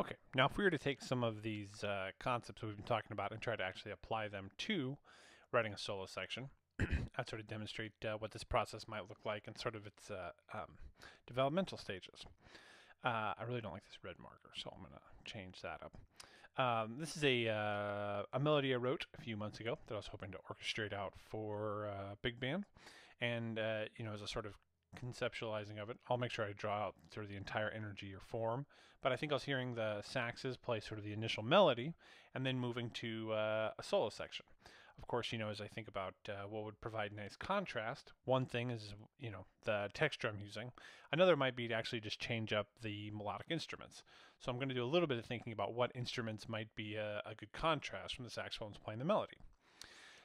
Okay, now if we were to take some of these uh, concepts we've been talking about and try to actually apply them to writing a solo section, I'd sort of demonstrate uh, what this process might look like and sort of its uh, um, developmental stages. Uh, I really don't like this red marker, so I'm going to change that up. Um, this is a, uh, a melody I wrote a few months ago that I was hoping to orchestrate out for uh, big band. And, uh, you know, as a sort of conceptualizing of it. I'll make sure I draw out sort of the entire energy or form. But I think I was hearing the saxes play sort of the initial melody and then moving to uh, a solo section. Of course, you know, as I think about uh, what would provide nice contrast, one thing is, you know, the texture I'm using. Another might be to actually just change up the melodic instruments. So I'm going to do a little bit of thinking about what instruments might be a, a good contrast from the saxophones playing the melody.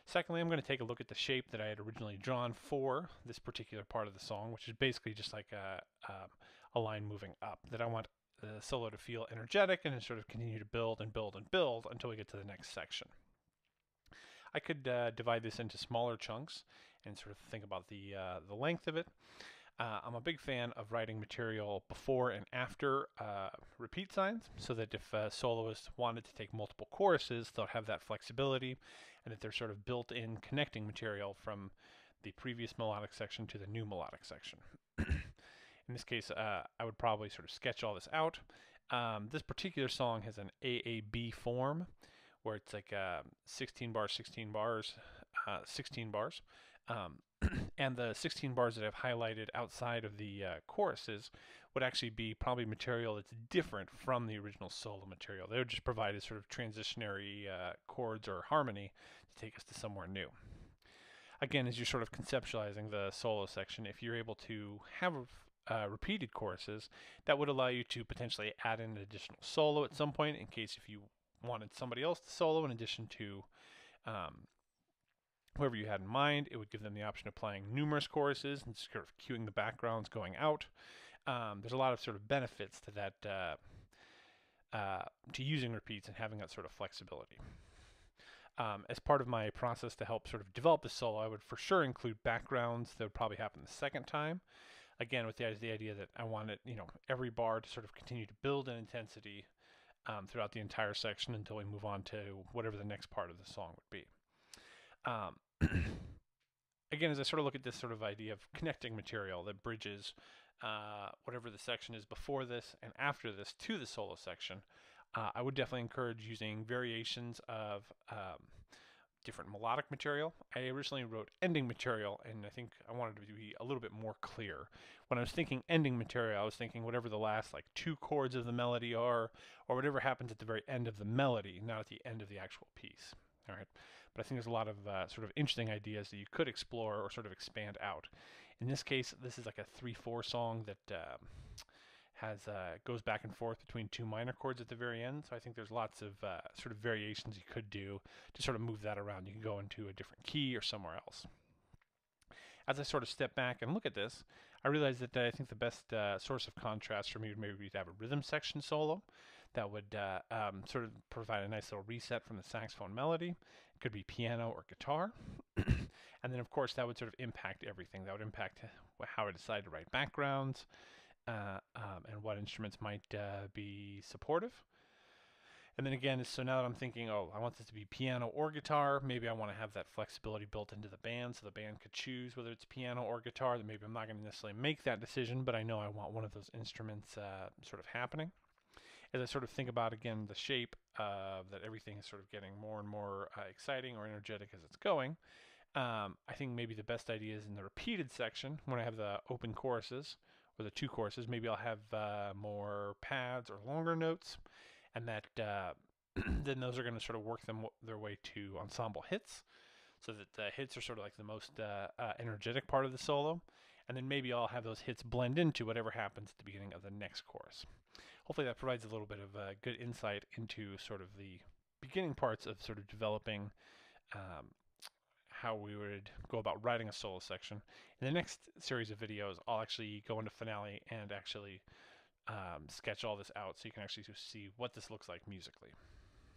Secondly, I'm going to take a look at the shape that I had originally drawn for this particular part of the song, which is basically just like a, um, a line moving up that I want the solo to feel energetic and sort of continue to build and build and build until we get to the next section. I could uh, divide this into smaller chunks and sort of think about the, uh, the length of it. Uh, I'm a big fan of writing material before and after uh, repeat signs so that if a soloist wanted to take multiple choruses, they'll have that flexibility and that they're sort of built in connecting material from the previous melodic section to the new melodic section. in this case, uh, I would probably sort of sketch all this out. Um, this particular song has an AAB form where it's like uh, 16 bars, 16 bars, uh, 16 bars. Um, and the 16 bars that I've highlighted outside of the uh, choruses would actually be probably material that's different from the original solo material. They would just provide a sort of transitionary uh, chords or harmony to take us to somewhere new. Again, as you're sort of conceptualizing the solo section, if you're able to have uh, repeated choruses, that would allow you to potentially add in an additional solo at some point in case if you wanted somebody else to solo in addition to um, whoever you had in mind. It would give them the option of playing numerous choruses and sort of cueing the backgrounds going out. Um, there's a lot of sort of benefits to that, uh, uh, to using repeats and having that sort of flexibility. Um, as part of my process to help sort of develop the solo, I would for sure include backgrounds that would probably happen the second time. Again, with the, the idea that I wanted, you know, every bar to sort of continue to build in intensity um, throughout the entire section until we move on to whatever the next part of the song would be. Um, again, as I sort of look at this sort of idea of connecting material that bridges uh, whatever the section is before this and after this to the solo section, uh, I would definitely encourage using variations of um, different melodic material. I originally wrote ending material, and I think I wanted to be a little bit more clear. When I was thinking ending material, I was thinking whatever the last like two chords of the melody are, or whatever happens at the very end of the melody, not at the end of the actual piece. All right. But I think there's a lot of uh, sort of interesting ideas that you could explore or sort of expand out. In this case, this is like a 3-4 song that uh, has uh, goes back and forth between two minor chords at the very end. So I think there's lots of uh, sort of variations you could do to sort of move that around. You can go into a different key or somewhere else. As I sort of step back and look at this, I realize that I think the best uh, source of contrast for me would maybe be to have a rhythm section solo that would uh, um, sort of provide a nice little reset from the saxophone melody. It could be piano or guitar. and then, of course, that would sort of impact everything. That would impact how I decide to write backgrounds uh, um, and what instruments might uh, be supportive. And then again, so now that I'm thinking, oh, I want this to be piano or guitar, maybe I want to have that flexibility built into the band so the band could choose whether it's piano or guitar. Then maybe I'm not going to necessarily make that decision, but I know I want one of those instruments uh, sort of happening as I sort of think about again the shape uh, that everything is sort of getting more and more uh, exciting or energetic as it's going, um, I think maybe the best idea is in the repeated section when I have the open choruses or the two choruses. Maybe I'll have uh, more pads or longer notes, and that uh, then those are going to sort of work them their way to ensemble hits, so that the hits are sort of like the most uh, uh, energetic part of the solo, and then maybe I'll have those hits blend into whatever happens at the beginning of the next chorus hopefully that provides a little bit of uh, good insight into sort of the beginning parts of sort of developing um, how we would go about writing a solo section. In the next series of videos, I'll actually go into Finale and actually um, sketch all this out so you can actually see what this looks like musically.